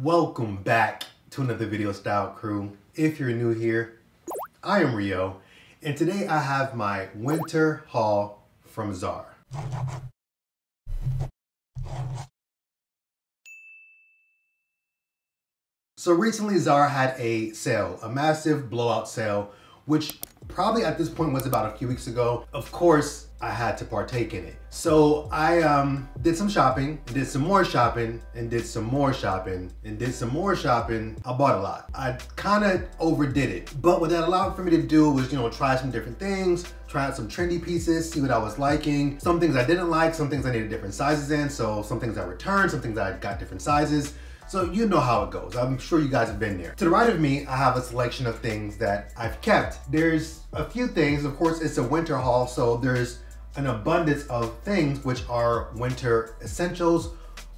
Welcome back to another video Styled Crew. If you're new here, I am Rio, and today I have my winter haul from Zara. So recently Zara had a sale, a massive blowout sale, which probably at this point was about a few weeks ago. Of course, I had to partake in it. So I um, did some shopping, did some more shopping, and did some more shopping, and did some more shopping. I bought a lot. I kind of overdid it. But what that allowed for me to do was, you know, try some different things, try out some trendy pieces, see what I was liking. Some things I didn't like, some things I needed different sizes in. So some things I returned, some things I got different sizes. So you know how it goes. I'm sure you guys have been there. To the right of me, I have a selection of things that I've kept. There's a few things, of course, it's a winter haul, so there's an abundance of things which are winter essentials,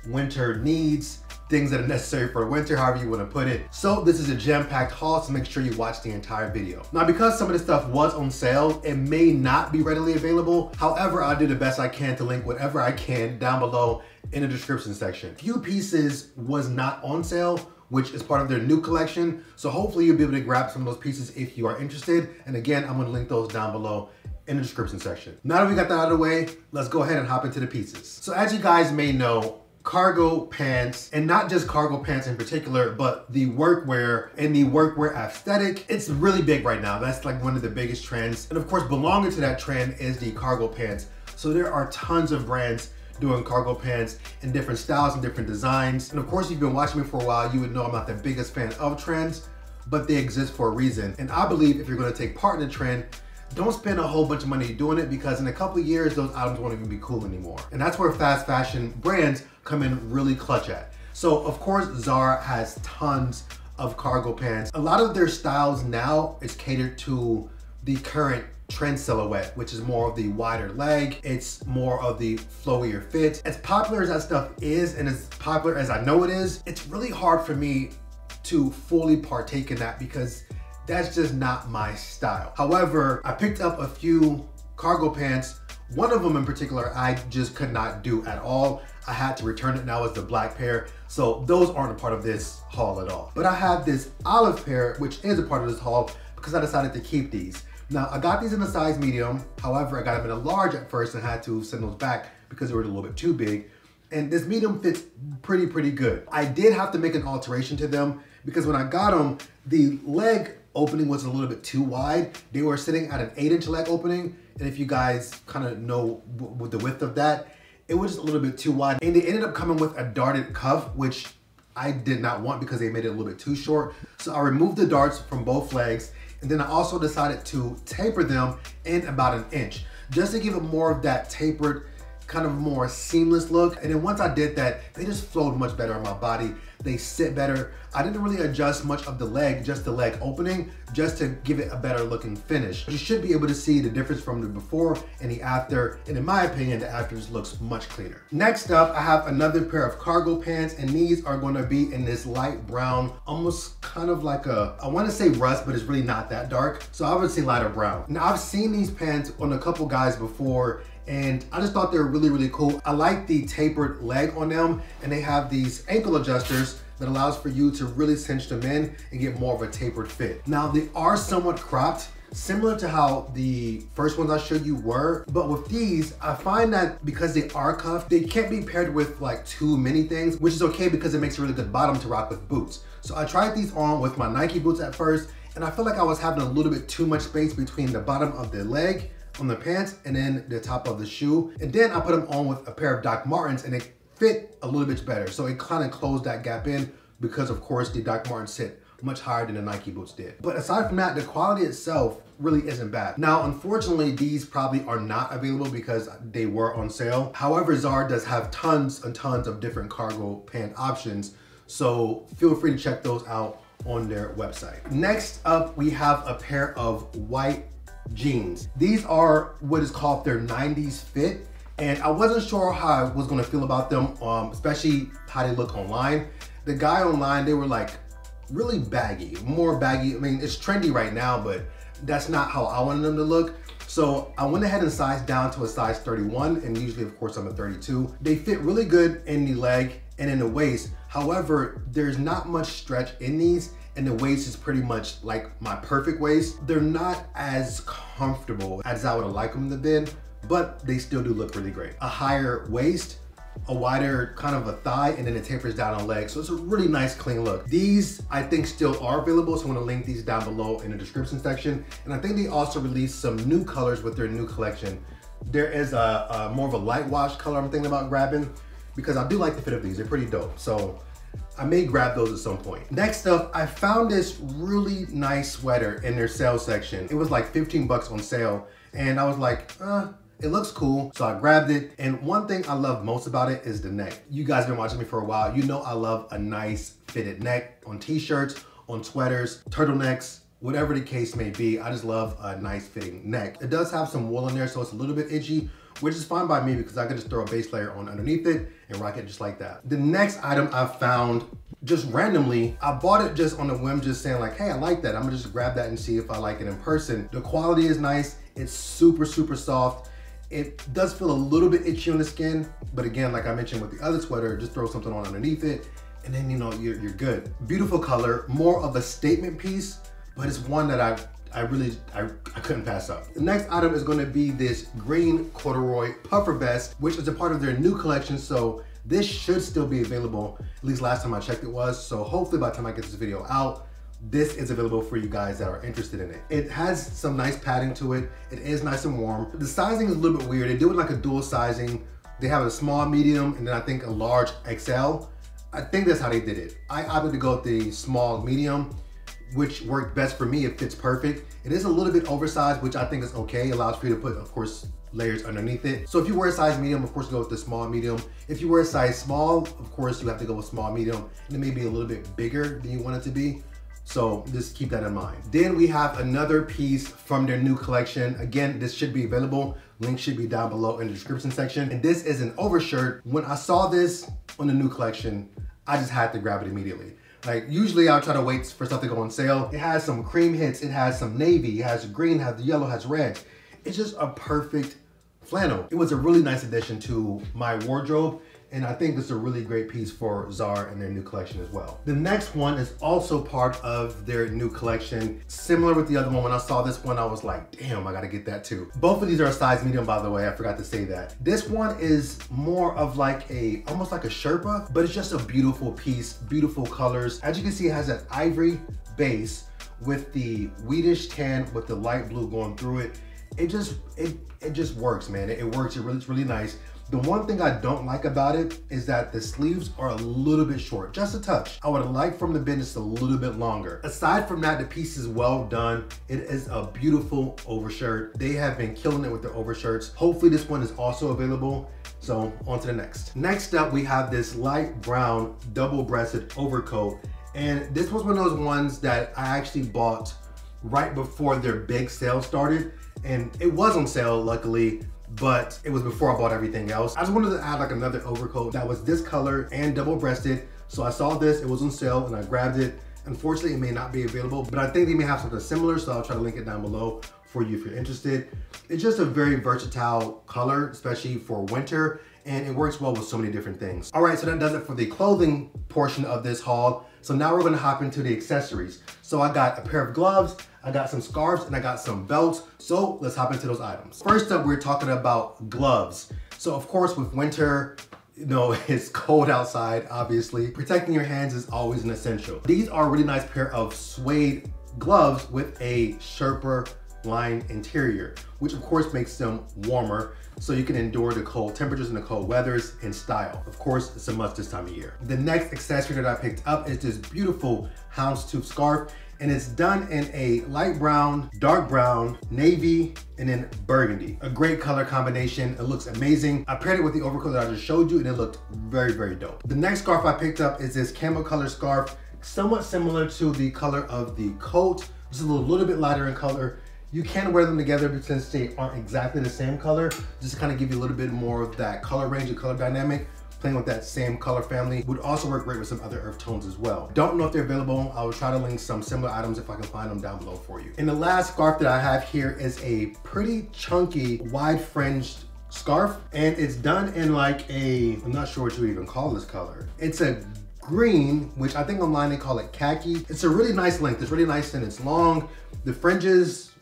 winter needs, things that are necessary for winter, however you wanna put it. So this is a jam-packed haul, so make sure you watch the entire video. Now, because some of this stuff was on sale, it may not be readily available. However, I'll do the best I can to link whatever I can down below in the description section. Few pieces was not on sale, which is part of their new collection. So hopefully you'll be able to grab some of those pieces if you are interested. And again, I'm gonna link those down below in the description section. Now that we got that out of the way, let's go ahead and hop into the pieces. So as you guys may know, cargo pants, and not just cargo pants in particular, but the workwear and the workwear aesthetic, it's really big right now. That's like one of the biggest trends. And of course, belonging to that trend is the cargo pants. So there are tons of brands doing cargo pants in different styles and different designs. And of course, if you've been watching me for a while, you would know I'm not the biggest fan of trends, but they exist for a reason. And I believe if you're gonna take part in a trend, don't spend a whole bunch of money doing it because in a couple of years, those items won't even be cool anymore. And that's where fast fashion brands come in really clutch at. So of course, Zara has tons of cargo pants. A lot of their styles now is catered to the current trend silhouette, which is more of the wider leg. It's more of the flowier fit. As popular as that stuff is, and as popular as I know it is, it's really hard for me to fully partake in that because that's just not my style. However, I picked up a few cargo pants. One of them in particular, I just could not do at all. I had to return it now as the black pair. So those aren't a part of this haul at all. But I have this olive pair, which is a part of this haul because I decided to keep these. Now, I got these in a size medium. However, I got them in a large at first and had to send those back because they were a little bit too big. And this medium fits pretty, pretty good. I did have to make an alteration to them because when I got them, the leg opening was a little bit too wide. They were sitting at an eight inch leg opening. And if you guys kind of know with the width of that, it was just a little bit too wide. And they ended up coming with a darted cuff, which I did not want because they made it a little bit too short. So I removed the darts from both legs and then I also decided to taper them in about an inch, just to give it more of that tapered, kind of more seamless look. And then once I did that, they just flowed much better on my body. They sit better. I didn't really adjust much of the leg, just the leg opening, just to give it a better looking finish. You should be able to see the difference from the before and the after. And in my opinion, the after just looks much cleaner. Next up, I have another pair of cargo pants and these are gonna be in this light brown, almost kind of like a, I wanna say rust, but it's really not that dark. So I would say lighter brown. Now I've seen these pants on a couple guys before and I just thought they were really, really cool. I like the tapered leg on them and they have these ankle adjusters that allows for you to really cinch them in and get more of a tapered fit. Now they are somewhat cropped, similar to how the first ones I showed you were. But with these, I find that because they are cuffed, they can't be paired with like too many things, which is okay because it makes a really good bottom to rock with boots. So I tried these on with my Nike boots at first, and I felt like I was having a little bit too much space between the bottom of the leg on the pants and then the top of the shoe. And then I put them on with a pair of Doc Martens and it fit a little bit better. So it kind of closed that gap in because of course the Doc Martens sit much higher than the Nike boots did. But aside from that, the quality itself really isn't bad. Now, unfortunately, these probably are not available because they were on sale. However, Zara does have tons and tons of different cargo pant options. So feel free to check those out on their website. Next up, we have a pair of white jeans. These are what is called their 90s fit. And I wasn't sure how I was gonna feel about them, um, especially how they look online. The guy online, they were like really baggy, more baggy. I mean, it's trendy right now, but that's not how I wanted them to look. So I went ahead and sized down to a size 31, and usually, of course, I'm a 32. They fit really good in the leg and in the waist. However, there's not much stretch in these and the waist is pretty much like my perfect waist. They're not as comfortable as I would have liked them to be, but they still do look really great. A higher waist, a wider kind of a thigh, and then it tapers down on legs. So it's a really nice clean look. These I think still are available, so I'm gonna link these down below in the description section. And I think they also released some new colors with their new collection. There is a, a more of a light wash color I'm thinking about grabbing because I do like the fit of these, they're pretty dope. So I may grab those at some point. Next up, I found this really nice sweater in their sales section. It was like 15 bucks on sale. And I was like, uh, it looks cool, so I grabbed it. And one thing I love most about it is the neck. You guys have been watching me for a while. You know I love a nice fitted neck on t-shirts, on sweaters, turtlenecks, whatever the case may be. I just love a nice fitting neck. It does have some wool in there, so it's a little bit itchy, which is fine by me because I can just throw a base layer on underneath it and rock it just like that. The next item I found just randomly, I bought it just on a whim, just saying like, hey, I like that. I'm gonna just grab that and see if I like it in person. The quality is nice. It's super, super soft. It does feel a little bit itchy on the skin, but again, like I mentioned with the other sweater, just throw something on underneath it and then you know, you're, you're good. Beautiful color, more of a statement piece, but it's one that I I really, I, I couldn't pass up. The next item is gonna be this green corduroy puffer vest, which is a part of their new collection. So this should still be available. At least last time I checked it was. So hopefully by the time I get this video out, this is available for you guys that are interested in it. It has some nice padding to it. It is nice and warm. The sizing is a little bit weird. They do it like a dual sizing. They have a small, medium, and then I think a large XL. I think that's how they did it. I opted to go with the small, medium, which worked best for me. It fits perfect. It is a little bit oversized, which I think is okay. It allows for you to put, of course, layers underneath it. So if you wear a size medium, of course, go with the small medium. If you wear a size small, of course, you have to go with small medium. And it may be a little bit bigger than you want it to be. So just keep that in mind. Then we have another piece from their new collection. Again, this should be available. Link should be down below in the description section. And this is an overshirt. When I saw this on the new collection, I just had to grab it immediately. Like usually I'll try to wait for stuff to go on sale. It has some cream hints, it has some navy, it has green, has the yellow, has red. It's just a perfect flannel. It was a really nice addition to my wardrobe and I think it's a really great piece for Zara and their new collection as well. The next one is also part of their new collection. Similar with the other one, when I saw this one, I was like, damn, I gotta get that too. Both of these are a size medium, by the way, I forgot to say that. This one is more of like a, almost like a Sherpa, but it's just a beautiful piece, beautiful colors. As you can see, it has an ivory base with the wheatish tan with the light blue going through it. It just, it, it just works, man. It, it works, it really, it's really nice. The one thing I don't like about it is that the sleeves are a little bit short, just a touch. I would like from the business a little bit longer. Aside from that, the piece is well done. It is a beautiful overshirt. They have been killing it with the overshirts. Hopefully this one is also available. So on to the next. Next up, we have this light brown double-breasted overcoat. And this was one of those ones that I actually bought right before their big sale started. And it was on sale, luckily but it was before I bought everything else. I just wanted to add like another overcoat that was this color and double breasted. So I saw this, it was on sale and I grabbed it. Unfortunately, it may not be available, but I think they may have something similar, so I'll try to link it down below for you if you're interested. It's just a very versatile color, especially for winter, and it works well with so many different things. All right, so that does it for the clothing portion of this haul. So now we're gonna hop into the accessories. So I got a pair of gloves, I got some scarves, and I got some belts. So let's hop into those items. First up, we're talking about gloves. So of course, with winter, you know, it's cold outside, obviously. Protecting your hands is always an essential. These are a really nice pair of suede gloves with a Sherpa lined interior, which of course makes them warmer so you can endure the cold temperatures and the cold weathers in style. Of course, it's a must this time of year. The next accessory that I picked up is this beautiful houndstooth scarf and it's done in a light brown, dark brown, navy, and then burgundy. A great color combination. It looks amazing. I paired it with the overcoat that I just showed you and it looked very, very dope. The next scarf I picked up is this camel color scarf, somewhat similar to the color of the coat, just a little, little bit lighter in color. You can wear them together since they aren't exactly the same color, just to kind of give you a little bit more of that color range and color dynamic playing with that same color family would also work great with some other earth tones as well. Don't know if they're available. I will try to link some similar items if I can find them down below for you. And the last scarf that I have here is a pretty chunky wide fringed scarf and it's done in like a, I'm not sure what you would even call this color. It's a green, which I think online they call it khaki. It's a really nice length. It's really nice and it's long. The fringes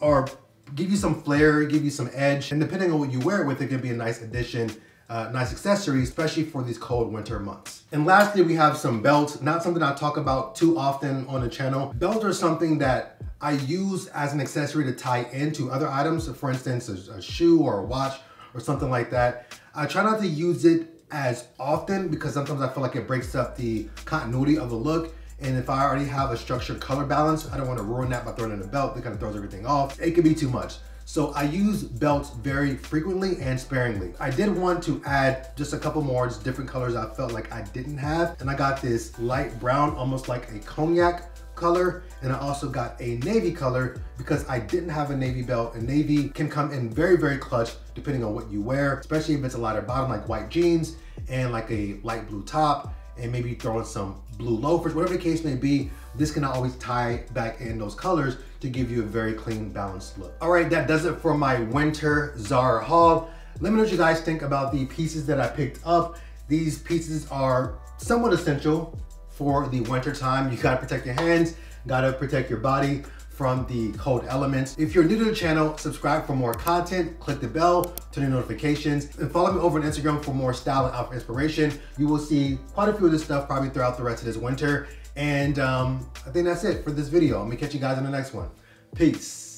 are give you some flair, give you some edge, and depending on what you wear it with, it can be a nice addition uh, nice accessory, especially for these cold winter months. And lastly, we have some belts, not something I talk about too often on the channel. Belts are something that I use as an accessory to tie into other items. So for instance, a, a shoe or a watch or something like that. I try not to use it as often because sometimes I feel like it breaks up the continuity of the look. And if I already have a structured color balance, I don't want to ruin that by throwing in a belt that kind of throws everything off. It could be too much. So I use belts very frequently and sparingly. I did want to add just a couple more just different colors I felt like I didn't have. And I got this light brown, almost like a cognac color. And I also got a navy color because I didn't have a navy belt. And navy can come in very, very clutch depending on what you wear, especially if it's a lighter bottom like white jeans and like a light blue top and maybe throw in some blue loafers, whatever the case may be, this can always tie back in those colors to give you a very clean, balanced look. All right, that does it for my winter Zara haul. Let me know what you guys think about the pieces that I picked up. These pieces are somewhat essential for the winter time. You gotta protect your hands, gotta protect your body from the cold elements. If you're new to the channel, subscribe for more content, click the bell, turn on notifications, and follow me over on Instagram for more style and outfit inspiration. You will see quite a few of this stuff probably throughout the rest of this winter. And um, I think that's it for this video. I'm gonna catch you guys in the next one. Peace.